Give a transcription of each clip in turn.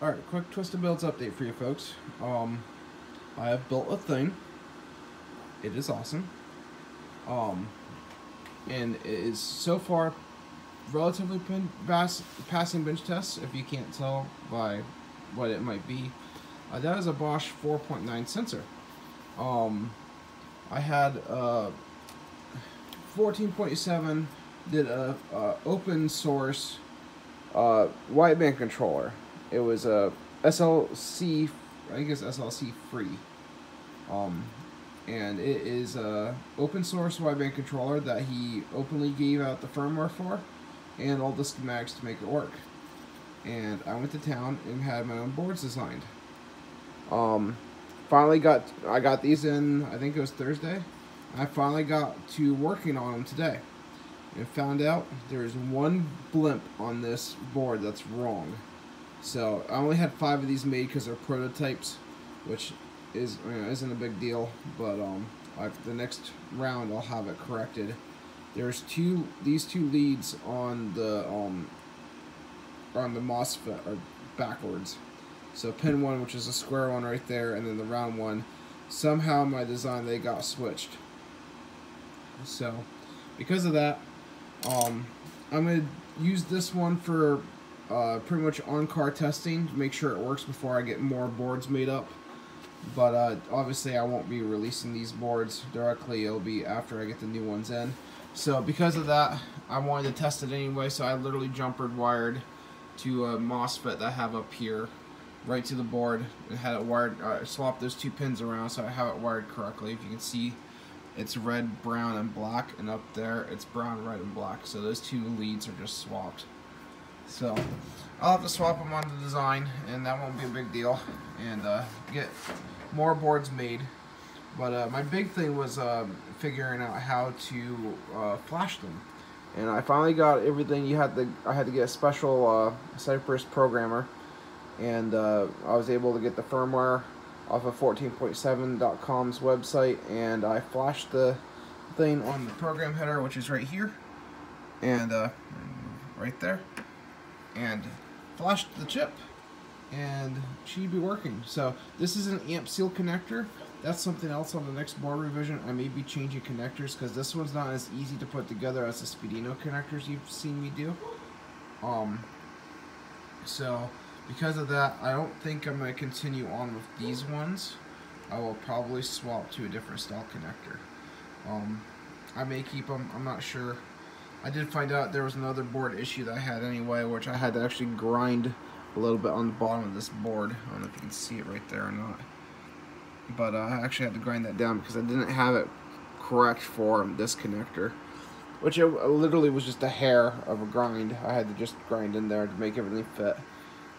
Alright, quick Twisted Builds update for you folks. Um, I have built a thing. It is awesome. Um, and it is so far relatively pass, passing bench tests, if you can't tell by what it might be. Uh, that is a Bosch 4.9 sensor. Um, I had uh, 14.7 did a, a open source uh, wideband controller it was a SLC, I guess SLC free. Um, and it is a open source wideband controller that he openly gave out the firmware for, and all the schematics to make it work. And I went to town and had my own boards designed. Um, finally got I got these in I think it was Thursday. I finally got to working on them today, and found out there's one blimp on this board that's wrong. So I only had five of these made because they're prototypes, which is you know, isn't a big deal. But um, I, the next round I'll have it corrected. There's two these two leads on the um on the MOSFET are backwards. So pin one, which is a square one right there, and then the round one. Somehow my design they got switched. So because of that, um, I'm gonna use this one for uh, pretty much on-car testing to make sure it works before I get more boards made up. But uh, obviously I won't be releasing these boards directly, it'll be after I get the new ones in. So because of that, I wanted to test it anyway, so I literally jumpered wired to a MOSFET that I have up here right to the board and had it wired, uh, swapped those two pins around so I have it wired correctly. If you can see, it's red, brown, and black, and up there it's brown, red, and black. So those two leads are just swapped. So I'll have to swap them on the design and that won't be a big deal and uh, get more boards made. But uh, my big thing was uh, figuring out how to uh, flash them. And I finally got everything. You had to. I had to get a special uh, Cypress programmer, and uh, I was able to get the firmware off of 14.7.com's website, and I flashed the thing on the program header, which is right here, and right there and flashed the chip and she'd be working. So this is an amp seal connector. That's something else on the next board revision. I may be changing connectors because this one's not as easy to put together as the Speeduino connectors you've seen me do. Um, so because of that, I don't think I'm going to continue on with these ones. I will probably swap to a different style connector. Um, I may keep them, I'm not sure. I did find out there was another board issue that I had anyway, which I had to actually grind a little bit on the bottom of this board. I don't know if you can see it right there or not. But uh, I actually had to grind that down because I didn't have it correct for this connector. Which it literally was just a hair of a grind. I had to just grind in there to make everything fit.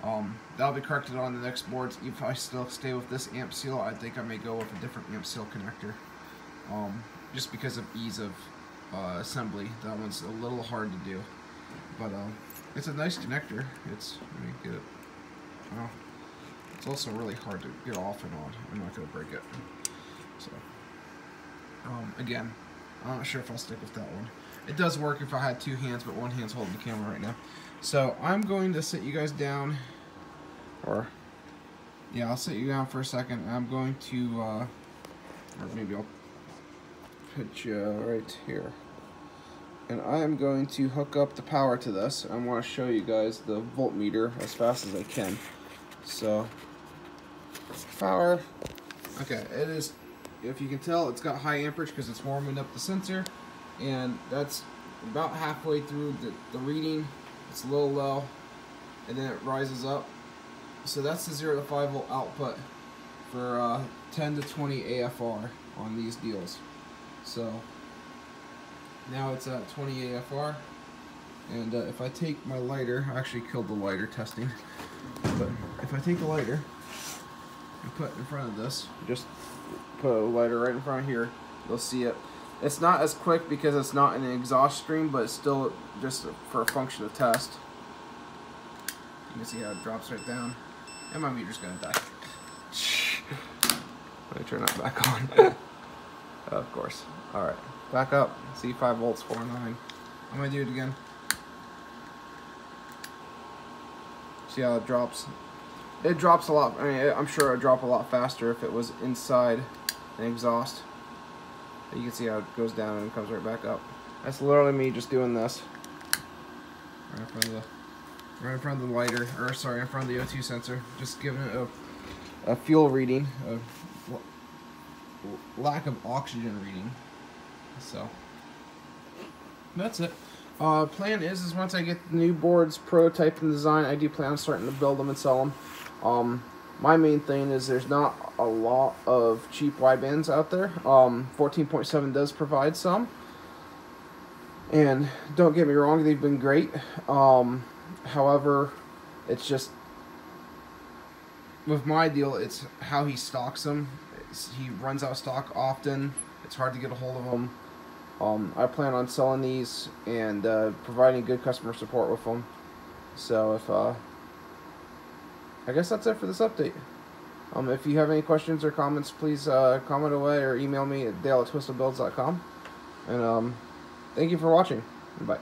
Um, that'll be corrected on the next boards. If I still stay with this amp seal, I think I may go with a different amp seal connector. Um, just because of ease of uh, assembly. That one's a little hard to do, but uh, it's a nice connector. It's let me get it. Oh, it's also really hard to get off and on. I'm not gonna break it. So um, again, I'm not sure if I'll stick with that one. It does work if I had two hands, but one hand's holding the camera right now. So I'm going to sit you guys down, or yeah, I'll sit you down for a second. I'm going to, uh, or maybe I'll put you right here. And I am going to hook up the power to this. I want to show you guys the voltmeter as fast as I can. So, power. Okay, it is, if you can tell, it's got high amperage because it's warming up the sensor. And that's about halfway through the, the reading. It's a little low. And then it rises up. So that's the 0 to 5 volt output for uh, 10 to 20 AFR on these deals. So now it's at 20 AFR. And uh, if I take my lighter, I actually killed the lighter testing, but if I take a lighter and put in front of this, just put a lighter right in front of here, you'll see it. It's not as quick because it's not an exhaust stream, but it's still just for a function of test. You can see how it drops right down. And my meter's gonna die. Let me turn that back on. of course. Alright, back up. See 5 volts, 4 9. I'm gonna do it again. See how it drops? it drops a lot. I mean, I'm sure it would drop a lot faster if it was inside an exhaust. You can see how it goes down and comes right back up. That's literally me just doing this. Right in front of the, right in front of the lighter, or sorry, in front of the O2 sensor. Just giving it a, a fuel reading, a lack of oxygen reading. So, that's it. Uh, plan is, is once I get the new boards prototyped and designed, I do plan on starting to build them and sell them. Um, my main thing is there's not a lot of cheap widebands out there. Um, 14.7 does provide some. And don't get me wrong, they've been great. Um, however, it's just with my deal, it's how he stocks them. He runs out of stock often. It's hard to get a hold of them. Um, I plan on selling these and uh, providing good customer support with them. So if uh, I guess that's it for this update. Um, if you have any questions or comments, please uh, comment away or email me at dale at twistedbuilds.com. And um, thank you for watching. Bye.